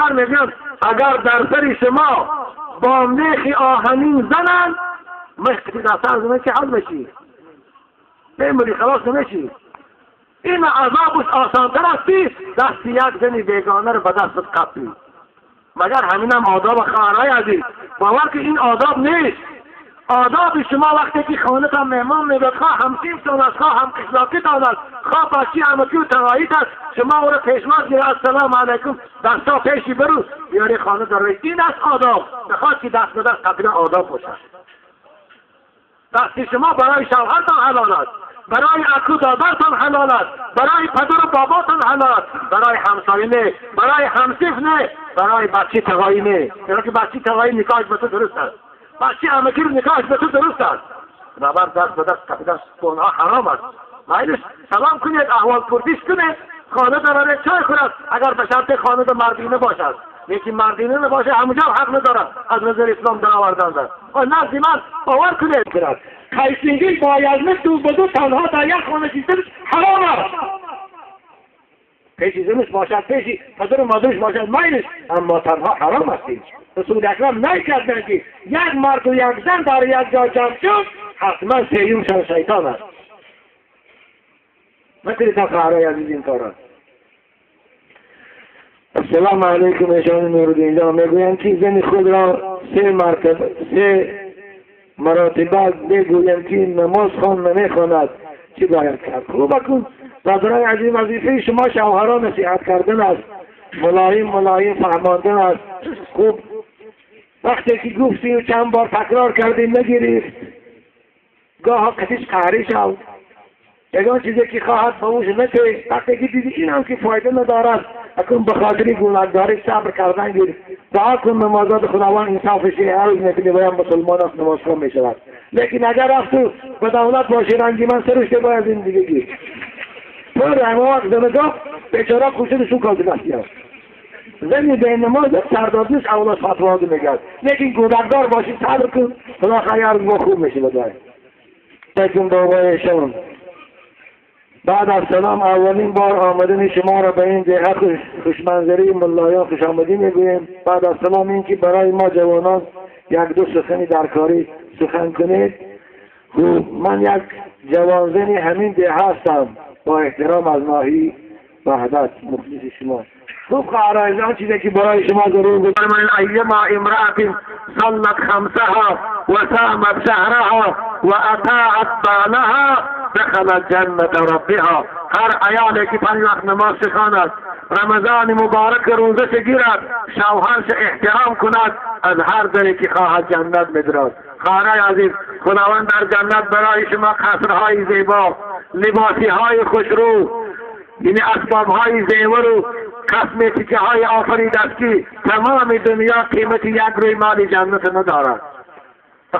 پیغمبر میگن اگر در سر شما با میخ آهنین زنن مشت که دست از که حل میشی بمیری خلاص نمیشی. این عذابش آسانتر استی دست یک زنی بیگانه رو به دستت قطعی. مگر همین هم آداب خواهرای عزیز؟ باور که این آداب نیست. آداب شما وقتی که خانه تا مهمان میگه خواه همسیم تان است خواه هم قشلاقی تان است خواه بچی همکی و تقاییت است. شما او را پیشماز گیره السلام علیکم دستا پیشی برو. بیاری خانه در این است آداب. بخواد که دست به دست قبیل آداب باشد. دست شما برای شوهرتان حلال است برای اکو دادرتان حلال است برای پدر و باباتان حلال است برای همسایه نه برای همسیف نه برای بچی تقایی نه. که بچی تقایی نکاح به تو درست است. بچی امکیر نکاح به تو درست است. بنابر دست به دست کپی دست اونها حرام است. مایلش سلام کنید احوال پرسیش کنید. خانه داره چای خورد. اگر به شرط خانه مردینه باشد یکی مردینه نباشه همونجا حق ندارد. از نظر اسلام در آوردن در نزد من باور کنید. کرد خیسینگی با یزمه دو به دو تنها در یک خانه چیزن حرام است. پیشی زنش باشد پیشی پدر مادرش باشد مایلش. اما تنها حرام است رسول اکرم نکردن که یک مرد و یک زن در یک جا جمع شد حتما سیومشان شیطان است. نکنید تا خواهرای عزیز این کارا. السلام علیکم ایشان نورالدین جان. می‌گویند که زن خود را سه مرتبه سه مراتبه بگویم که نماز خان نمی‌خواند چی باید کرد؟ خوب کن برای عزیز وظیفه شما شوهران نصیحت کردن است. ملایم ملایم فهماندن است. خوب. وقتی که گفتی و چند بار تکرار کردی نگیریست گاه کسیش قهری شد یگان چیزی که خواهد بوش نشه وقتی که دیدی این هم که فایده ندارد اکن به خاطری گناهگاری صبر کردن گیر. دعا کن نمازات خداوند انصافش هر نکنی باید مسلمان است نماز کن می شود لیکن اگر رفت به دولت باشی رنگی من سرشته باید زندگی گیر. وقت زنگاه بیچاره خوشنشون کازی بستی هست زنی به نماز سردادیش اولا فتوا میگرد لیکن گودردار باشی صبر کن. خدا خیر با خوب میشه بدای لیکن بابایشون. بعد از سلام اولین بار آمدن شما را به این جهت خوشمنظری ملایان خوش آمدی می‌گوییم. بعد از سلام این که برای ما جوانان یک دو سخنی در کاری سخن کنید. من یک جوانزنی همین ده هستم. با احترام از ماهی وحدت مخلص شما. خواهران آن چیزی که برای شما ضرور بود. من ایما امرأت صلت خمسها و سامت شهرها و اطاعت بالها دخلت جنت ربها. هر ایالی که پنج وقت نماز شخاند رمضان مبارک روزه گیرد شوهرش احترام کند از هر دری که خواهد جنت بدرد خانه عزیز خداوند در جنت برای شما قصرهای زیبا لباسی های خوشرو یعنی اسباب های زیور و کسمتیکه های آفرید است که تمام دنیا قیمت یک روی مال جنت ندارد به